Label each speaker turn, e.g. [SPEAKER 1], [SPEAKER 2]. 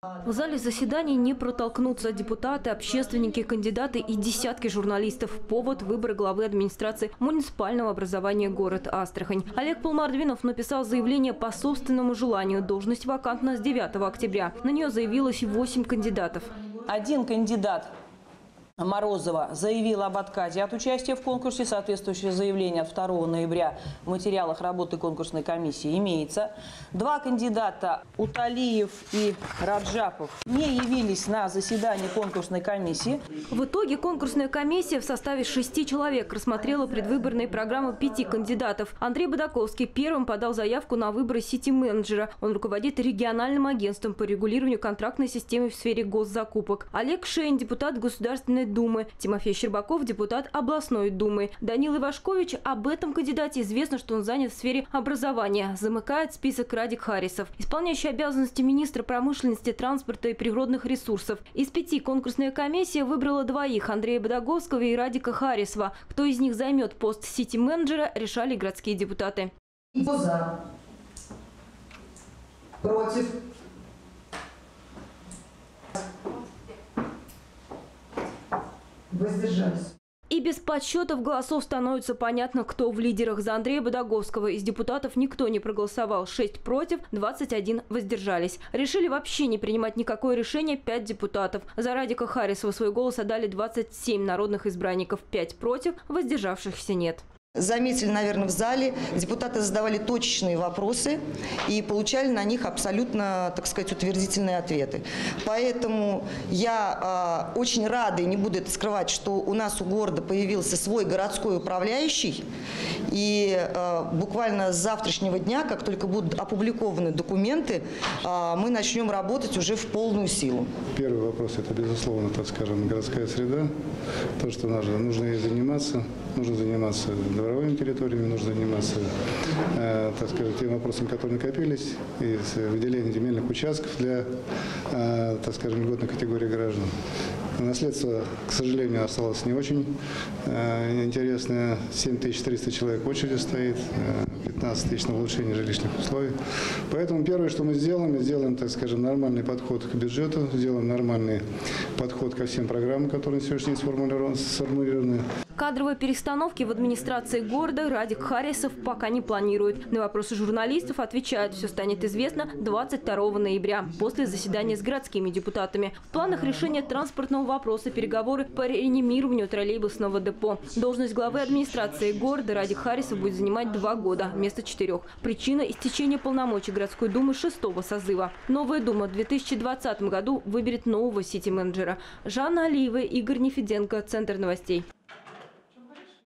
[SPEAKER 1] В зале заседаний не протолкнутся депутаты, общественники, кандидаты и десятки журналистов. Повод – выбор главы администрации муниципального образования город Астрахань. Олег Полмардвинов написал заявление по собственному желанию. Должность вакантна с 9 октября. На нее заявилось 8 кандидатов.
[SPEAKER 2] Один кандидат Морозова заявила об отказе от участия в конкурсе. Соответствующее заявление от 2 ноября в материалах работы конкурсной комиссии имеется. Два кандидата Уталиев и Раджапов не явились на заседание конкурсной комиссии.
[SPEAKER 1] В итоге конкурсная комиссия в составе шести человек рассмотрела предвыборные программы пяти кандидатов. Андрей Бодаковский первым подал заявку на выборы сити-менеджера. Он руководит региональным агентством по регулированию контрактной системы в сфере госзакупок. Олег Шейн, депутат Государственной Думы. Тимофей Щербаков, депутат областной Думы. Данил Ивашкович, об этом кандидате известно, что он занят в сфере образования. Замыкает список Радик Харрисов. Исполняющий обязанности министра промышленности, транспорта и природных ресурсов. Из пяти конкурсная комиссия выбрала двоих – Андрея Бодаговского и Радика Харрисова. Кто из них займет пост сити-менеджера, решали городские депутаты.
[SPEAKER 3] Кто за? Против? Воздержались.
[SPEAKER 1] И без подсчетов голосов становится понятно, кто в лидерах. За Андрея Бодаговского из депутатов никто не проголосовал. 6 против, 21 воздержались. Решили вообще не принимать никакое решение 5 депутатов. За Радика Харрисова свой голос отдали 27 народных избранников. 5 против, воздержавшихся нет.
[SPEAKER 4] Заметили, наверное, в зале, депутаты задавали точечные вопросы и получали на них абсолютно, так сказать, утвердительные ответы. Поэтому я э, очень рада, и не буду это скрывать, что у нас у города появился свой городской управляющий. И э, буквально с завтрашнего дня, как только будут опубликованы документы, э, мы начнем работать уже в полную силу.
[SPEAKER 5] Первый вопрос – это, безусловно, так скажем, городская среда. То, что нужно, ей заниматься. Нужно заниматься дворовыми территориями, нужно заниматься, э, так сказать, тем вопросами, которые накопились, и с выделением земельных участков для, э, так скажем, льготной категории граждан. Наследство, к сожалению, осталось не очень э, интересное. 7300 человек в очереди стоит, э, 15 тысяч на улучшение жилищных условий. Поэтому первое, что мы сделаем, мы сделаем, так скажем, нормальный подход к бюджету, сделаем нормальный подход ко всем программам, которые на сегодняшний день сформулированы.
[SPEAKER 1] Кадровой перестановки в администрации города Радик Харрисов пока не планирует. На вопросы журналистов отвечает, все станет известно 22 ноября, после заседания с городскими депутатами. В планах решения транспортного вопроса переговоры по реанимированию троллейбусного депо. Должность главы администрации города Радик Харрисов будет занимать два года вместо четырех. Причина – истечения полномочий городской думы шестого созыва. Новая дума в 2020 году выберет нового сити-менеджера. Жанна Алиева, Игорь Нефеденко, Центр новостей.